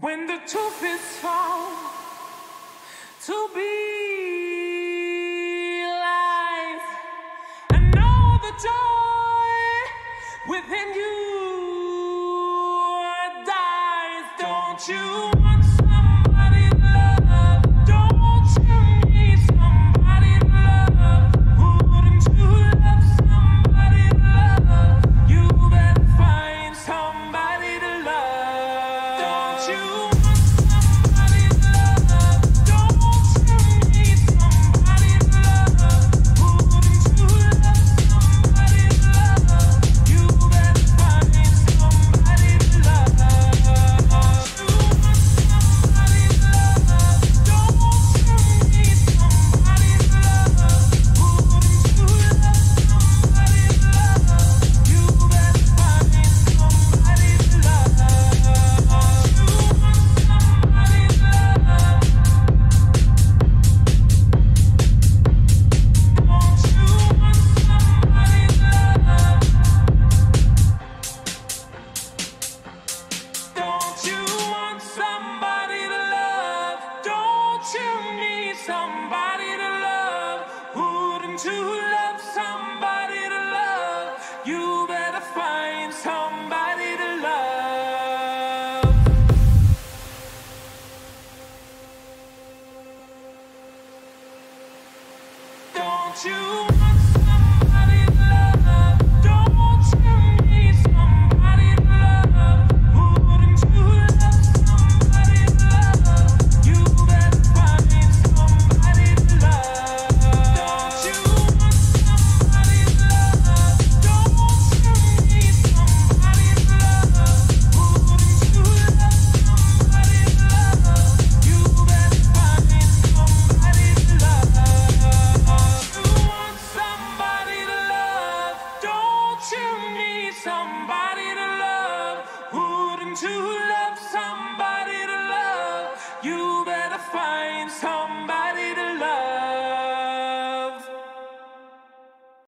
When the truth is found to be life and all the joy within you dies, don't you? somebody to love? Wouldn't you love somebody to love? You better find somebody to love. Don't you? to need somebody.